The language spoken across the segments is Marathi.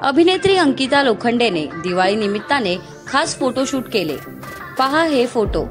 अभिनेत्री अंकिता लोखंडेने दिवाळी निमित्ताने खास फोटोशूट केले. पहा हे फोटो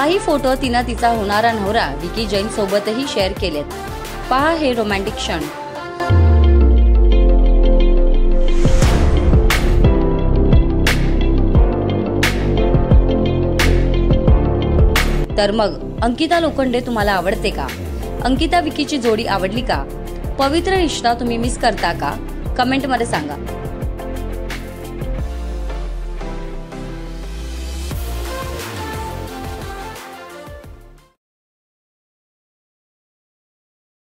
काही फोटो तिनं तिचा होणारा नवरा विकी जैन सोबतही शेअर केलेत. पहा हे रोमॅन्टिक क्षण. तर मग अंकिता लोखंडे तुम्हाला आवडते का? अंकिता विकीची जोडी आवडली का? पवित्र रिश्ता तुम्ही मिस करता का? कमेंटमध्ये सांगा.